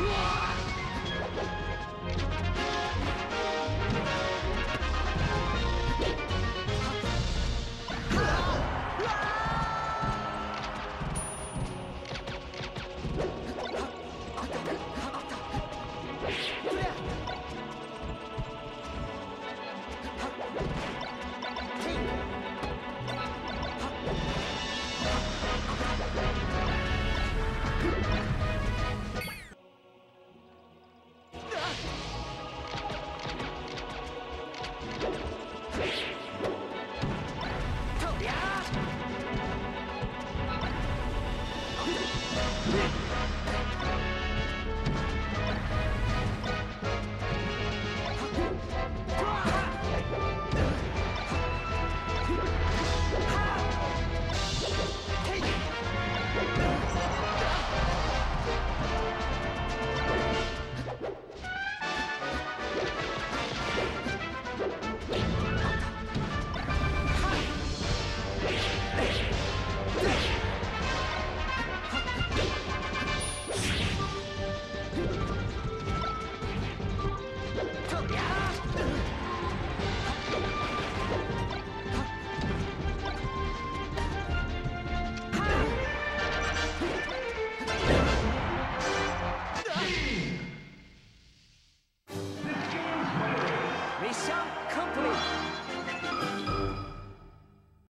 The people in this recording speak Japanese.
Fire! Yeah. company.